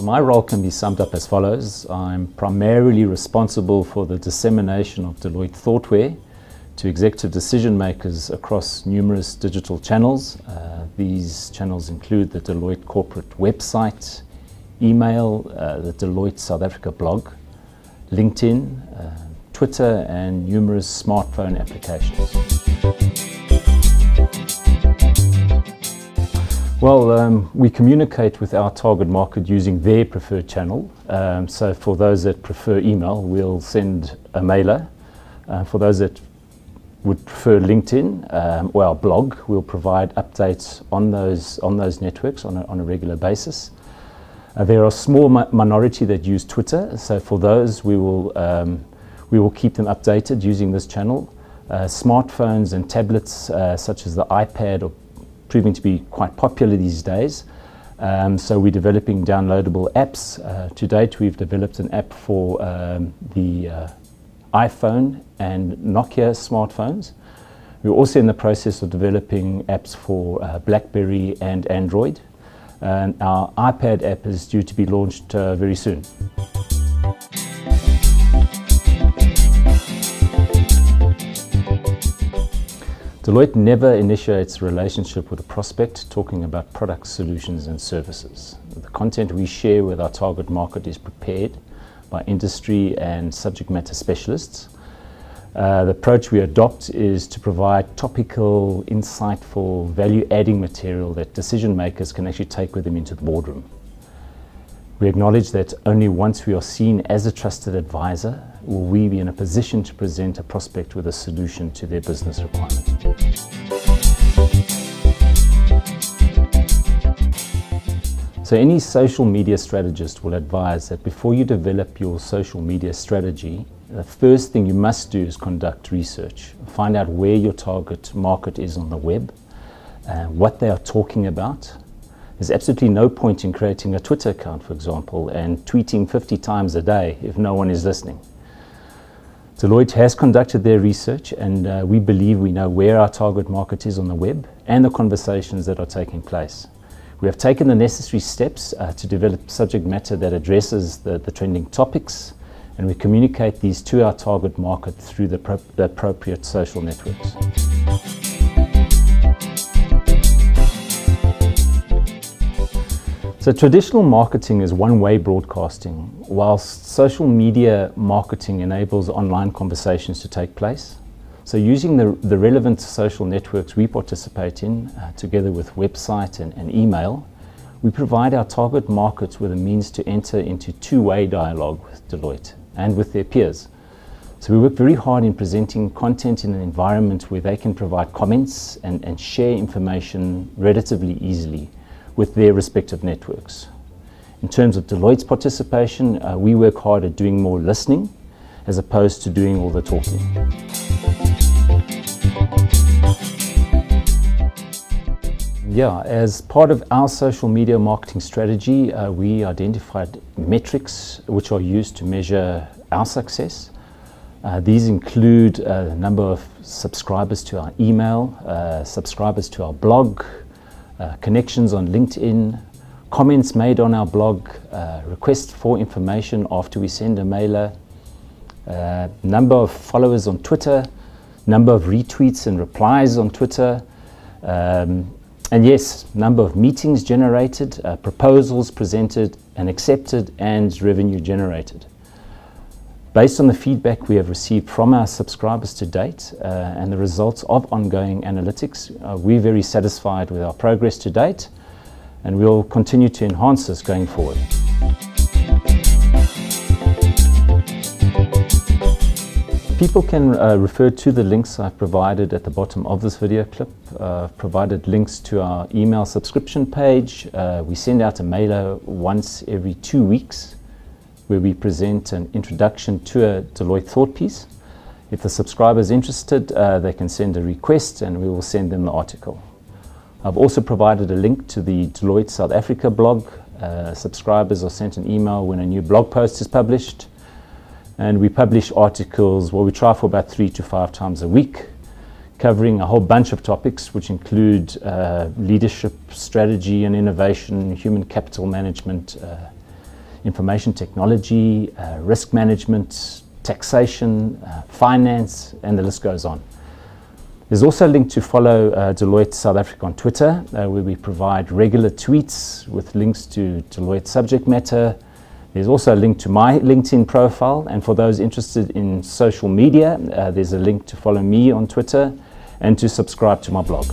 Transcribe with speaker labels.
Speaker 1: So my role can be summed up as follows. I'm primarily responsible for the dissemination of Deloitte Thoughtware to executive decision makers across numerous digital channels. Uh, these channels include the Deloitte corporate website, email, uh, the Deloitte South Africa blog, LinkedIn, uh, Twitter, and numerous smartphone applications. Well, um, we communicate with our target market using their preferred channel. Um, so, for those that prefer email, we'll send a mailer. Uh, for those that would prefer LinkedIn um, or our blog, we'll provide updates on those on those networks on a, on a regular basis. Uh, there are a small mi- minority that use Twitter, so for those we will um, we will keep them updated using this channel. Uh, smartphones and tablets uh, such as the iPad or proving to be quite popular these days. Um, so we're developing downloadable apps. Uh, to date, we've developed an app for um, the uh, iPhone and Nokia smartphones. We're also in the process of developing apps for uh, BlackBerry and Android. And our iPad app is due to be launched uh, very soon. Deloitte never initiates a relationship with a prospect talking about product solutions, and services. The content we share with our target market is prepared by industry and subject matter specialists. Uh, the approach we adopt is to provide topical, insightful, value adding material that decision makers can actually take with them into the boardroom. We acknowledge that only once we are seen as a trusted advisor will we be in a position to present a prospect with a solution to their business requirement. So, any social media strategist will advise that before you develop your social media strategy, the first thing you must do is conduct research. Find out where your target market is on the web, uh, what they are talking about, there's absolutely no point in creating a Twitter account, for example, and tweeting 50 times a day if no one is listening. Deloitte has conducted their research, and uh, we believe we know where our target market is on the web and the conversations that are taking place. We have taken the necessary steps uh, to develop subject matter that addresses the, the, trending topics, and we communicate these to our target market through the, pro- the appropriate social networks. So, traditional marketing is one way broadcasting, whilst social media marketing enables online conversations to take place. So, using the, the relevant social networks we participate in, uh, together with website and, and email, we provide our target markets with a means to enter into two way dialogue with Deloitte and with their peers. So, we work very hard in presenting content in an environment where they can provide comments and, and share information relatively easily with their respective networks. In terms of Deloitte's participation, uh, we work hard at doing more listening as opposed to doing all the talking. Yeah, as part of our social media marketing strategy, uh, we identified metrics which are used to measure our success. Uh, these include uh, number of subscribers to our email, uh, subscribers to our blog, uh, connections on LinkedIn, comments made on our blog, uh, requests for information after we send a mailer, uh, number of followers on Twitter, number of retweets and replies on Twitter, um, and yes, number of meetings generated, uh, proposals presented and accepted, and revenue generated. Based on the feedback we have received from our subscribers to date uh, and the results of ongoing analytics, uh, we're very satisfied with our progress to date and we'll continue to enhance this going forward. People can uh, refer to the links I've provided at the bottom of this video clip. Uh, I've provided links to our email subscription page. Uh, we send out a mailer once every two weeks where we present an introduction to a Deloitte thought piece. If the subscriber is interested, uh, they can send a request and we will send them the article. I've also provided a link to the Deloitte South Africa blog. Uh, subscribers are sent an email when a new blog post is published. And we publish articles, well, we try for about three to five times a week, covering a whole bunch of topics, which include uh, leadership, strategy and innovation, human capital management, uh, information technology, uh, risk management, taxation, uh, finance, and the list goes on. There's also a link to follow uh, Deloitte South Africa on Twitter, uh, where we provide regular tweets with links to Deloitte subject matter. There's also a link to my LinkedIn profile, and for those interested in social media, uh, there's a link to follow me on Twitter and to subscribe to my blog.